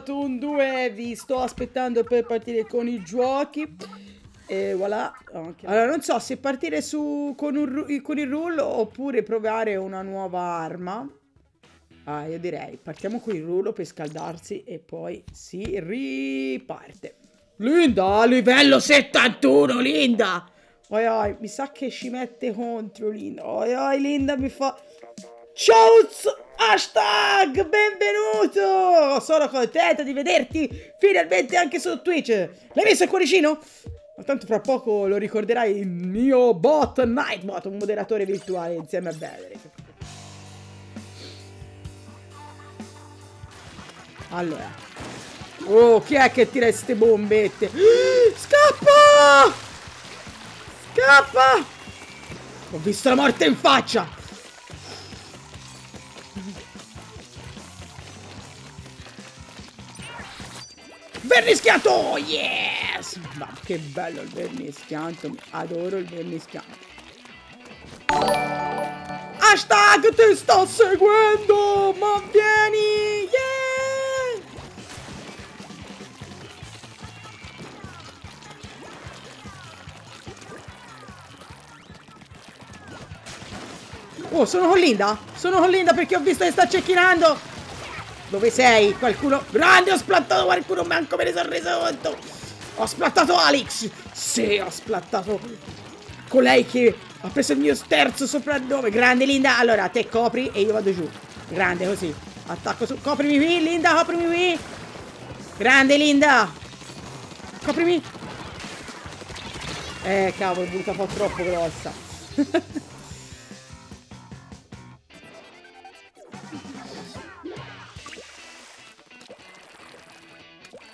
Splatoon 2 vi sto aspettando per partire con i giochi. E voilà. Allora, non so se partire su, con, un, con il rullo oppure provare una nuova arma. Ah, io direi partiamo con il rullo per scaldarsi e poi si riparte. Linda, livello 71, Linda! Oi, oi, mi sa che ci mette contro Linda. Oi, oi, Linda mi fa... Ciao, hashtag, benvenuto! Sono contento di vederti finalmente anche su Twitch. L'hai messo il cuoricino? Tanto fra poco lo ricorderai il mio bot Nightbot, un moderatore virtuale insieme a Valerie. Allora. Oh, chi è che tira queste bombette? Scappa! Scappa! Ho visto la morte in faccia! Vernischiato! Yes! Ma che bello il vernischianto! Adoro il vernischianto! Hashtag ti sto seguendo! Ma vieni! Yeah! Oh, sono con Linda? Sono con Linda perché ho visto che sta cecchinando. Dove sei? Qualcuno... Grande, ho splattato qualcuno, manco me ne sono reso conto. Ho splattato Alex. Sì, ho splattato colei che ha preso il mio terzo soprannome. Grande, Linda. Allora, te copri e io vado giù. Grande, così. Attacco su... Coprimi qui, Linda, coprimi qui. Grande, Linda. Coprimi. Eh, cavolo, è venuta un po' troppo grossa.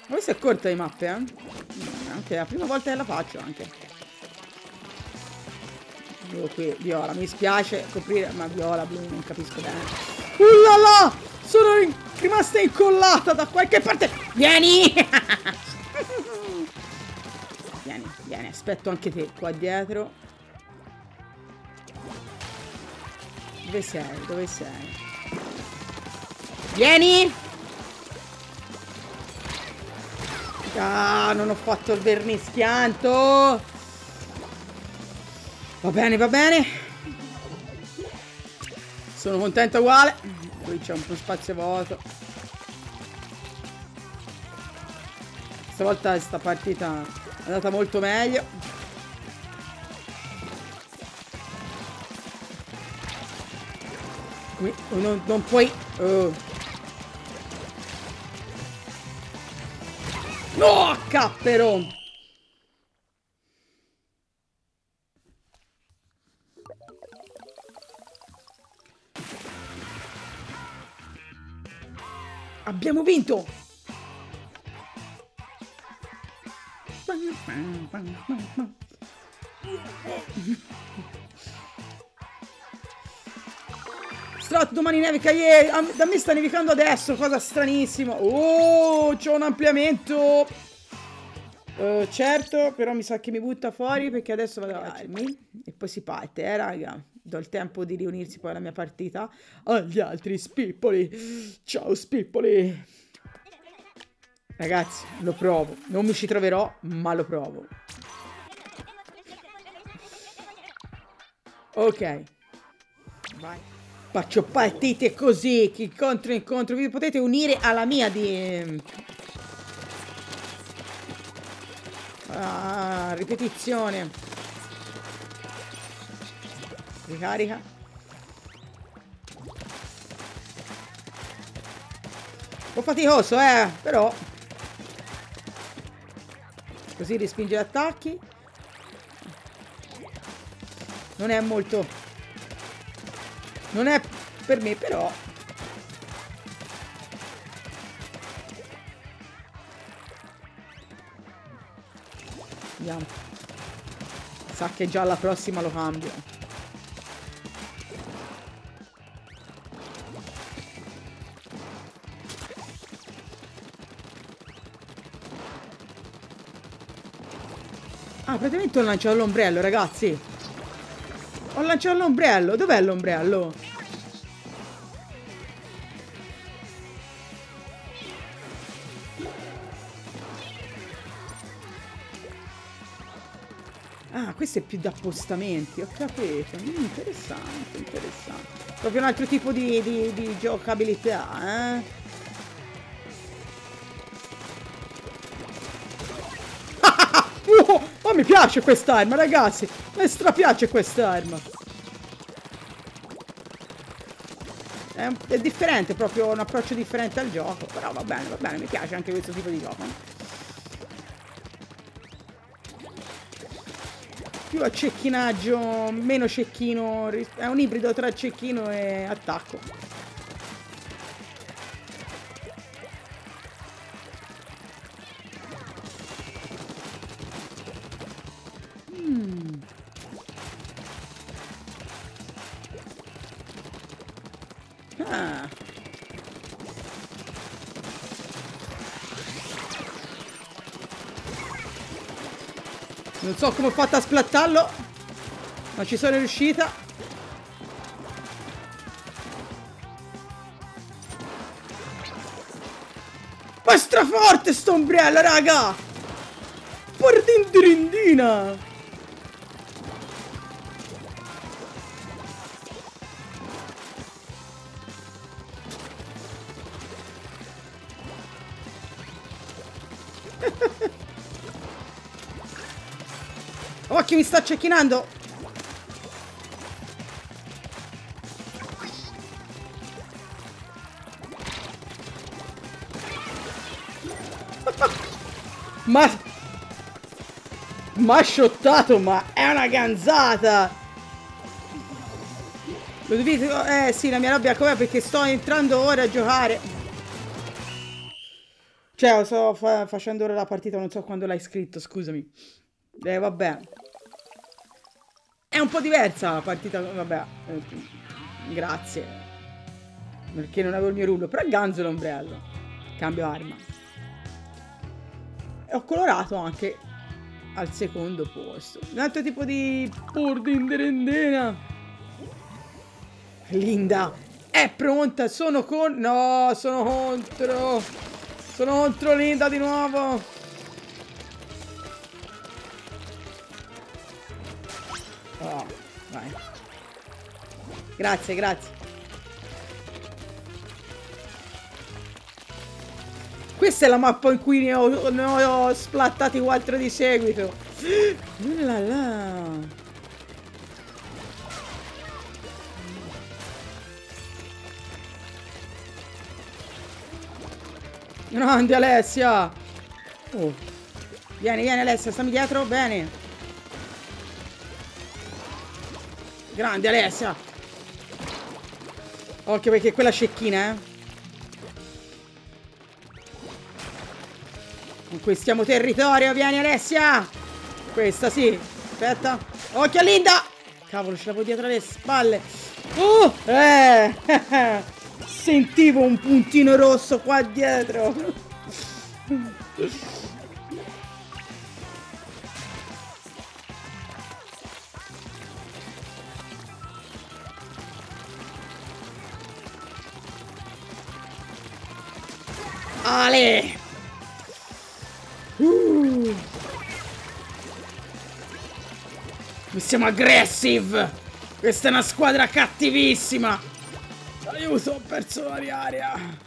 Questa è corta di mappe, eh? Anche la prima volta che la faccio, anche. Io qui, viola, mi spiace coprire, ma viola, blu, non capisco bene. Ullala! Sono rimasta incollata da qualche parte! Vieni! vieni, vieni, aspetto anche te qua dietro. Dove sei? Dove sei? Vieni! Ah, non ho fatto il vernischianto. Va bene, va bene. Sono contento uguale. Qui c'è un po' spazio vuoto. Stavolta questa partita è andata molto meglio. Qui non, non puoi... Oh. No, cappero! Abbiamo vinto! Strat, domani nevica, yeah. Da me sta nevicando adesso, cosa stranissima. Oh, c'ho un ampliamento. Uh, certo, però mi sa che mi butta fuori perché adesso vado a armi e poi si parte, eh raga. Do il tempo di riunirsi poi alla mia partita. Agli altri spippoli. Ciao spippoli. Ragazzi, lo provo. Non mi ci troverò, ma lo provo. Ok. Vai. Faccio partite così, che incontro incontro. Vi potete unire alla mia di... Ah, ripetizione. Ricarica. Un po' faticoso, eh, però... Così respinge gli attacchi. Non è molto non è per me, però... Andiamo. Sa che già la prossima lo cambio. Ah, praticamente ho lanciato l'ombrello, ragazzi. Ho lanciato l'ombrello. Dov'è l'ombrello? Ah, questo è più da appostamenti, ho capito. Mm, interessante, interessante. Proprio un altro tipo di, di, di giocabilità, eh? oh, oh, mi piace quest'arma, ragazzi! Mi strapiace quest'arma! È, è, differente, proprio un approccio differente al gioco. Però va bene, va bene, mi piace anche questo tipo di gioco. Più a cecchinaggio, meno cecchino. È un ibrido tra cecchino e attacco. Non so come ho fatto a splattarlo. Ma ci sono riuscita. Ma straforte sto ombrello, raga! Pordindirindina! Occhio, mi sta cecchinando! ma... Ma shottato, ma è una ganzata! Lo dovete... Eh sì, la mia rabbia com'è perché sto entrando ora a giocare. Cioè, sto fa facendo ora la partita, non so quando l'hai scritto, scusami. Eh, vabbè. È un po' diversa la partita, vabbè, eh, grazie. Perché non avevo il mio rullo, però è ganzo l'ombrello. Cambio arma. E ho colorato anche al secondo posto. Un altro tipo di purdinderendena. Linda è pronta, sono con... No, sono contro. Sono contro Linda di nuovo. Vai. Grazie, grazie. Questa è la mappa in cui ne ho, ne ho splattati quattro di seguito. La la. Grande Alessia! Oh. Vieni, vieni Alessia, stammi dietro, bene. Grande Alessia. Occhio perché quella cecchina, eh. Conquistiamo territorio, vieni Alessia. Questa sì. Aspetta. Occhio a Linda. Cavolo, ce l'avevo dietro le spalle. Uh, eh. Sentivo un puntino rosso qua dietro. Ale! Uh. Siamo aggressive! Questa è una squadra cattivissima! Aiuto, ho perso l'aria!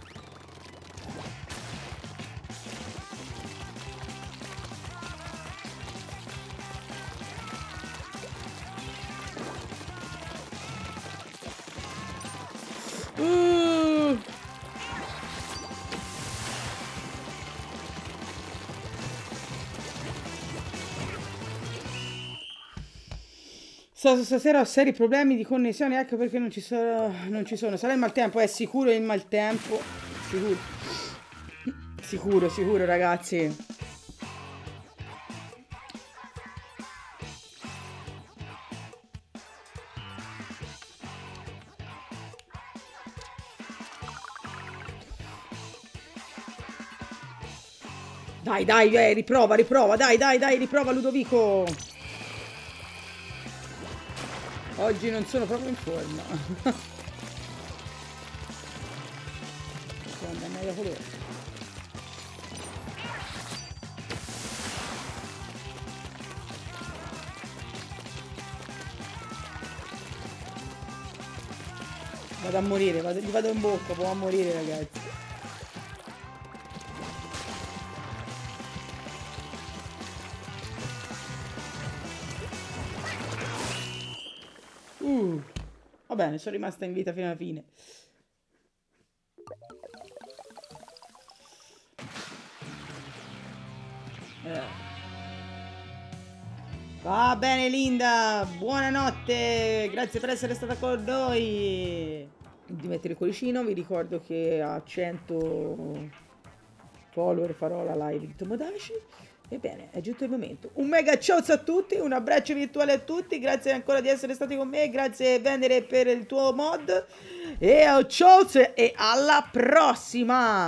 Stasera ho seri problemi di connessione, ecco perché non ci, sono, non ci sono. Sarà il maltempo, è sicuro il maltempo. Sicuro. Sicuro, sicuro ragazzi. Dai, dai, eh, riprova, riprova, dai, dai, dai, riprova Ludovico. Oggi non sono proprio in forma. Sto andando alla colore. Vado a morire, vado, gli vado in bocca, può morire ragazzi. Bene, sono rimasta in vita fino alla fine. Eh. Va bene Linda, buonanotte, grazie per essere stata con noi. Di mettere il cuoricino, vi ricordo che a 100 follower farò la live di Tomodachi. Ebbene, è giunto il momento. Un mega ciao a tutti, un abbraccio virtuale a tutti, grazie ancora di essere stati con me, grazie Venere per il tuo mod. E ciao e alla prossima!